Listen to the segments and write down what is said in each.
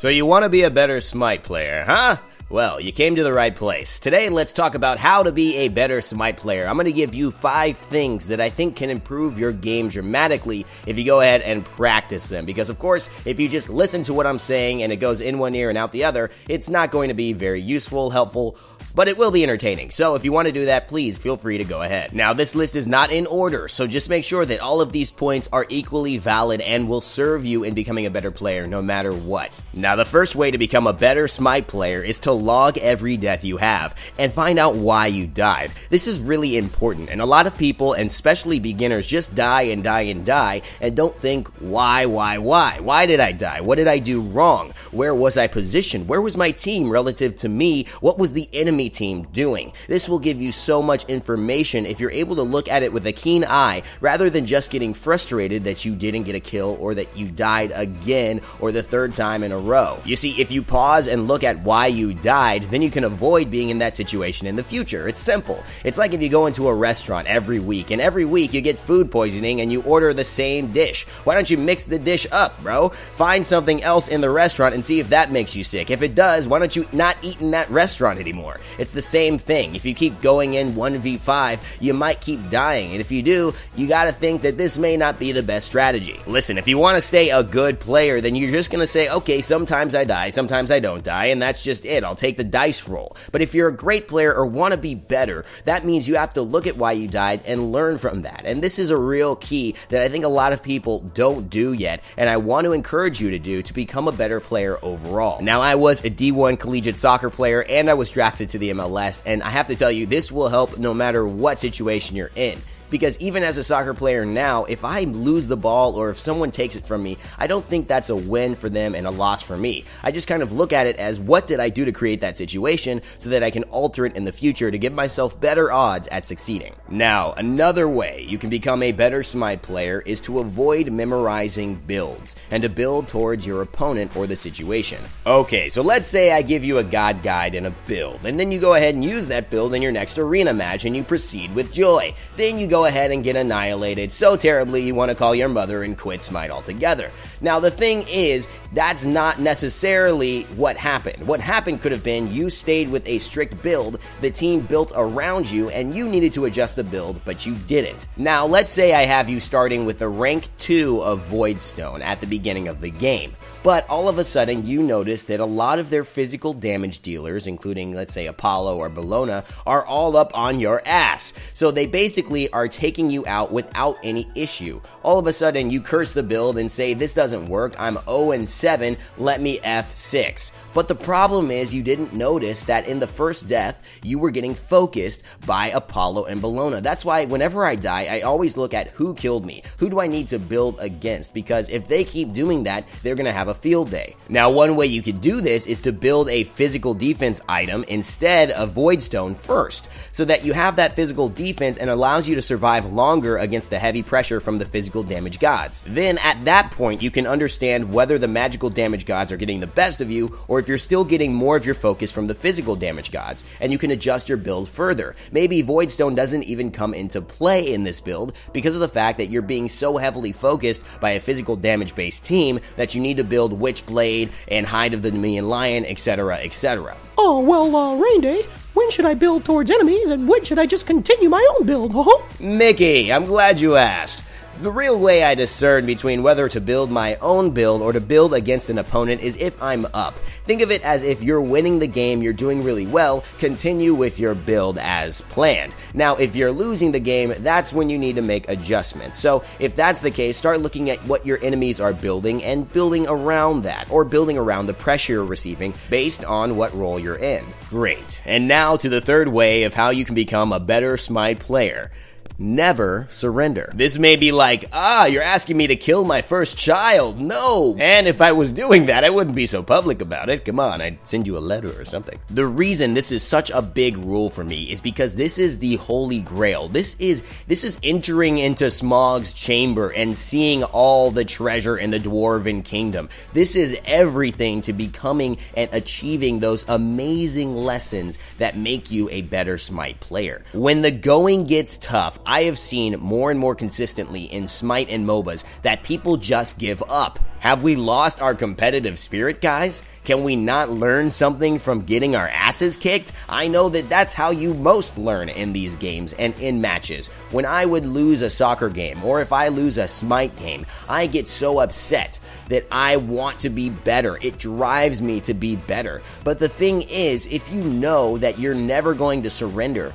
So you want to be a better Smite player, huh? Well, you came to the right place. Today, let's talk about how to be a better Smite player. I'm going to give you five things that I think can improve your game dramatically if you go ahead and practice them. Because, of course, if you just listen to what I'm saying and it goes in one ear and out the other, it's not going to be very useful, helpful, but it will be entertaining. So if you want to do that, please feel free to go ahead. Now, this list is not in order, so just make sure that all of these points are equally valid and will serve you in becoming a better player no matter what. Now, the first way to become a better Smite player is to log every death you have and find out why you died. This is really important, and a lot of people, and especially beginners, just die and die and die and don't think, why, why, why? Why did I die? What did I do wrong? Where was I positioned? Where was my team relative to me? What was the enemy team doing? This will give you so much information if you're able to look at it with a keen eye rather than just getting frustrated that you didn't get a kill or that you died again or the third time in a row. You see, if you pause and look at why you died, died, then you can avoid being in that situation in the future. It's simple. It's like if you go into a restaurant every week, and every week you get food poisoning and you order the same dish. Why don't you mix the dish up, bro? Find something else in the restaurant and see if that makes you sick. If it does, why don't you not eat in that restaurant anymore? It's the same thing. If you keep going in 1v5, you might keep dying, and if you do, you gotta think that this may not be the best strategy. Listen, if you wanna stay a good player, then you're just gonna say, okay, sometimes I die, sometimes I don't die, and that's just it. I'll take the dice roll. But if you're a great player or want to be better, that means you have to look at why you died and learn from that. And this is a real key that I think a lot of people don't do yet, and I want to encourage you to do to become a better player overall. Now, I was a D1 collegiate soccer player and I was drafted to the MLS, and I have to tell you, this will help no matter what situation you're in because even as a soccer player now, if I lose the ball or if someone takes it from me, I don't think that's a win for them and a loss for me. I just kind of look at it as what did I do to create that situation so that I can alter it in the future to give myself better odds at succeeding. Now, another way you can become a better Smite player is to avoid memorizing builds and to build towards your opponent or the situation. Okay, so let's say I give you a god guide and a build, and then you go ahead and use that build in your next arena match and you proceed with joy. Then you go ahead and get annihilated so terribly you want to call your mother and quit Smite altogether. Now, the thing is, that's not necessarily what happened. What happened could have been you stayed with a strict build, the team built around you, and you needed to adjust the build, but you didn't. Now, let's say I have you starting with the rank 2 of Voidstone at the beginning of the game. But all of a sudden, you notice that a lot of their physical damage dealers, including, let's say, Apollo or Bellona, are all up on your ass. So they basically are taking you out without any issue. All of a sudden, you curse the build and say, This doesn't work. I'm 0 and 7. Let me F6. But the problem is, you didn't notice that in the first death, you were getting focused by Apollo and Bellona. That's why whenever I die, I always look at who killed me. Who do I need to build against? Because if they keep doing that, they're going to have a field day. Now, one way you could do this is to build a physical defense item instead of Voidstone first, so that you have that physical defense and allows you to survive longer against the heavy pressure from the physical damage gods. Then, at that point, you can understand whether the magical damage gods are getting the best of you or if you're still getting more of your focus from the physical damage gods, and you can adjust your build further. Maybe Voidstone doesn't even come into play in this build because of the fact that you're being so heavily focused by a physical damage based team that you need to build Witchblade and Hide of the Nemean Lion, etc., etc. Oh, well, uh, Raynday, when should I build towards enemies and when should I just continue my own build, huh? Mickey, I'm glad you asked. The real way I discern between whether to build my own build or to build against an opponent is if I'm up. Think of it as if you're winning the game, you're doing really well, continue with your build as planned. Now, if you're losing the game, that's when you need to make adjustments. So, if that's the case, start looking at what your enemies are building and building around that, or building around the pressure you're receiving based on what role you're in. Great. And now to the third way of how you can become a better Smite player never surrender. This may be like, ah, you're asking me to kill my first child. No. And if I was doing that, I wouldn't be so public about it. Come on, I'd send you a letter or something. The reason this is such a big rule for me is because this is the holy grail. This is this is entering into Smaug's chamber and seeing all the treasure in the dwarven kingdom. This is everything to becoming and achieving those amazing lessons that make you a better smite player. When the going gets tough, I have seen more and more consistently in Smite and MOBAs that people just give up. Have we lost our competitive spirit, guys? Can we not learn something from getting our asses kicked? I know that that's how you most learn in these games and in matches. When I would lose a soccer game or if I lose a Smite game, I get so upset that I want to be better. It drives me to be better. But the thing is, if you know that you're never going to surrender,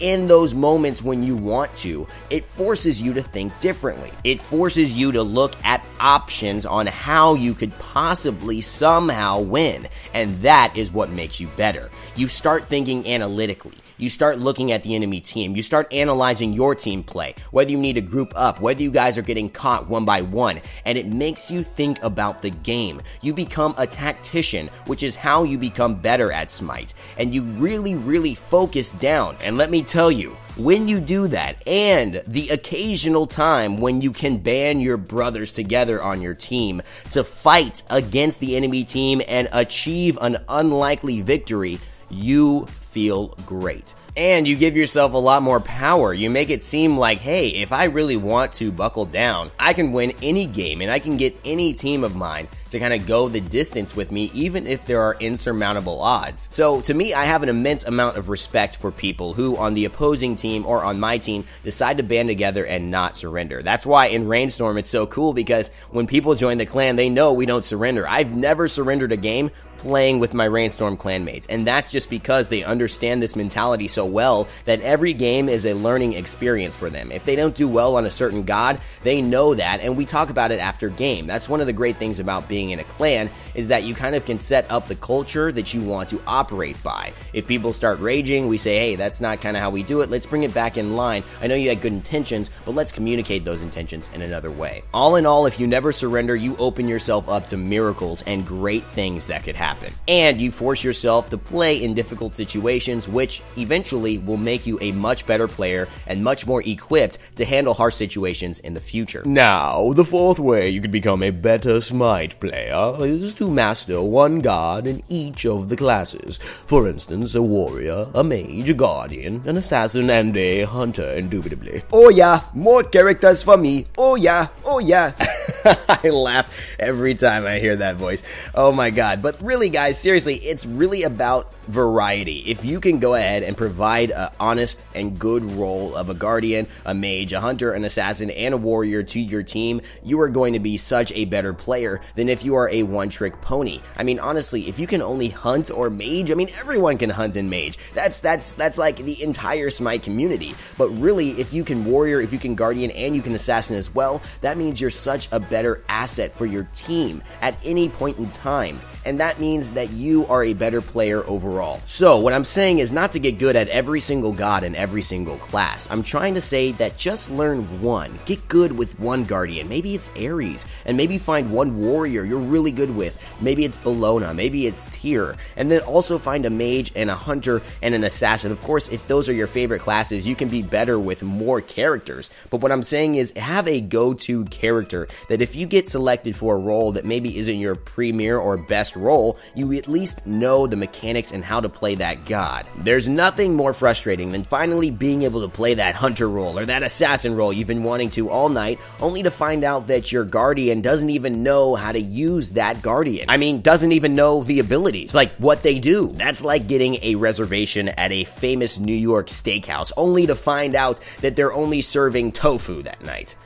in those moments when you want to, it forces you to think differently. It forces you to look at options on how you could possibly somehow win. And that is what makes you better. You start thinking analytically. You start looking at the enemy team. You start analyzing your team play, whether you need to group up, whether you guys are getting caught one by one, and it makes you think about the game. You become a tactician, which is how you become better at Smite, and you really, really focus down. And let me tell you, when you do that, and the occasional time when you can band your brothers together on your team to fight against the enemy team and achieve an unlikely victory, you feel great. And you give yourself a lot more power. You make it seem like, hey, if I really want to buckle down, I can win any game and I can get any team of mine to kind of go the distance with me, even if there are insurmountable odds. So, to me, I have an immense amount of respect for people who, on the opposing team or on my team, decide to band together and not surrender. That's why in Raynstorm it's so cool because when people join the clan, they know we don't surrender. I've never surrendered a game playing with my Raynstorm clanmates, and that's just because they understand this mentality so well that every game is a learning experience for them. If they don't do well on a certain god, they know that, and we talk about it after game. That's one of the great things about being in a clan is that you kind of can set up the culture that you want to operate by. If people start raging, we say, hey, that's not kind of how we do it. Let's bring it back in line. I know you had good intentions, but let's communicate those intentions in another way. All in all, if you never surrender, you open yourself up to miracles and great things that could happen. And you force yourself to play in difficult situations, which eventually will make you a much better player and much more equipped to handle harsh situations in the future. Now, the fourth way you could become a better Smite player is to master one god in each of the classes. For instance, a warrior, a mage, a guardian, an assassin, and a hunter, indubitably. Oh yeah, more characters for me. Oh yeah, oh yeah. I laugh every time I hear that voice. Oh my god. But really, guys, seriously, it's really about variety. If you can go ahead and provide an honest and good role of a guardian, a mage, a hunter, an assassin, and a warrior to your team, you are going to be such a better player than if you are a one trick pony. I mean, honestly, if you can only hunt or mage, I mean, everyone can hunt and mage. That's that's that's like the entire Smite community. But really, if you can warrior, if you can guardian, and you can assassin as well, that means you're such a better asset for your team at any point in time. And that means that you are a better player overall. So, what I'm saying is not to get good at every single god in every single class. I'm trying to say that just learn one. Get good with one guardian. Maybe it's Ares, and maybe find one warrior you're really good with. Maybe it's Bellona, maybe it's Tyr. And then also find a mage and a hunter and an assassin. Of course, if those are your favorite classes, you can be better with more characters. But what I'm saying is have a go to character that if you get selected for a role that maybe isn't your premier or best role, you at least know the mechanics and how to play that god. There's nothing more frustrating than finally being able to play that hunter role or that assassin role you've been wanting to all night, only to find out that your guardian doesn't even know how to use that guardian. I mean, doesn't even know the abilities, like what they do. That's like getting a reservation at a famous New York steakhouse, only to find out that they're only serving tofu that night.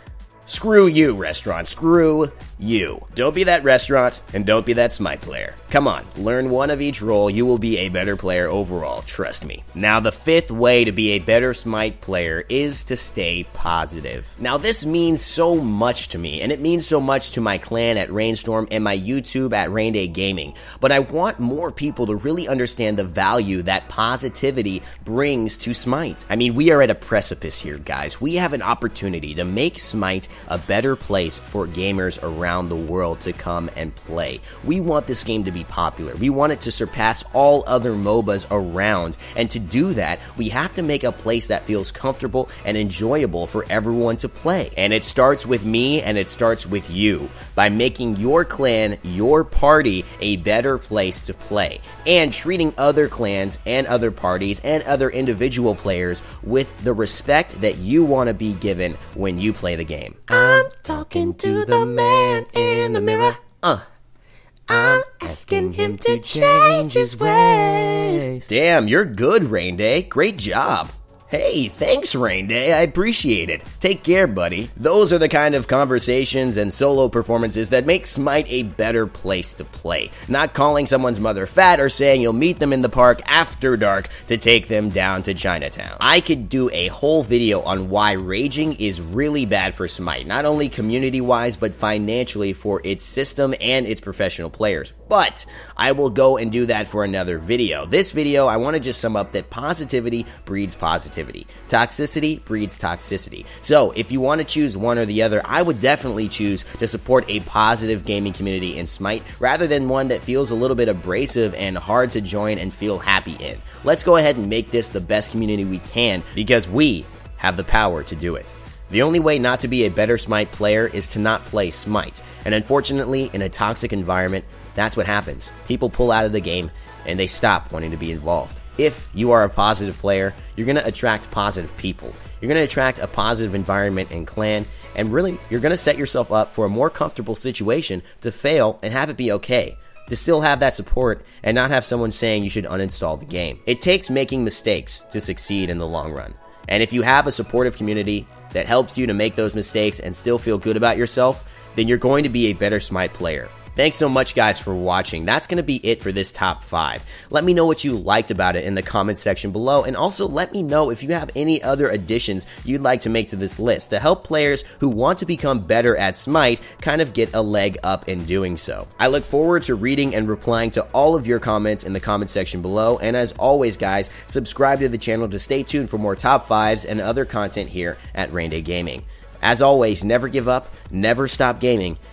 Screw you, restaurant. Screw you. Don't be that restaurant, and don't be that Smite player. Come on, learn one of each role. You will be a better player overall, trust me. Now, the fifth way to be a better Smite player is to stay positive. Now, this means so much to me, and it means so much to my clan at Raynstorm and my YouTube at Raynday Gaming. But I want more people to really understand the value that positivity brings to Smite. I mean, we are at a precipice here, guys. We have an opportunity to make Smite a better place for gamers around the world to come and play. We want this game to be popular. We want it to surpass all other MOBAs around. And to do that, we have to make a place that feels comfortable and enjoyable for everyone to play. And it starts with me and it starts with you by making your clan, your party, a better place to play and treating other clans and other parties and other individual players with the respect that you want to be given when you play the game. I'm talking to the man in the mirror. Uh. I'm asking him to change his ways. Damn, you're good, Raynday. Great job. Hey, thanks, Raynday. I appreciate it. Take care, buddy. Those are the kind of conversations and solo performances that make Smite a better place to play. Not calling someone's mother fat or saying you'll meet them in the park after dark to take them down to Chinatown. I could do a whole video on why raging is really bad for Smite, not only community wise, but financially for its system and its professional players. But I will go and do that for another video. This video, I want to just sum up that positivity breeds positivity. Toxicity breeds toxicity. So, if you want to choose one or the other, I would definitely choose to support a positive gaming community in Smite rather than one that feels a little bit abrasive and hard to join and feel happy in. Let's go ahead and make this the best community we can because we have the power to do it. The only way not to be a better Smite player is to not play Smite. And unfortunately, in a toxic environment, that's what happens. People pull out of the game and they stop wanting to be involved. If you are a positive player, you're going to attract positive people. You're going to attract a positive environment and clan, and really, you're going to set yourself up for a more comfortable situation to fail and have it be okay. To still have that support and not have someone saying you should uninstall the game. It takes making mistakes to succeed in the long run. And if you have a supportive community that helps you to make those mistakes and still feel good about yourself, then you're going to be a better Smite player. Thanks so much, guys, for watching. That's going to be it for this top five. Let me know what you liked about it in the comments section below, and also let me know if you have any other additions you'd like to make to this list to help players who want to become better at Smite kind of get a leg up in doing so. I look forward to reading and replying to all of your comments in the comment section below, and as always, guys, subscribe to the channel to stay tuned for more top fives and other content here at Raynday Gaming. As always, never give up, never stop gaming,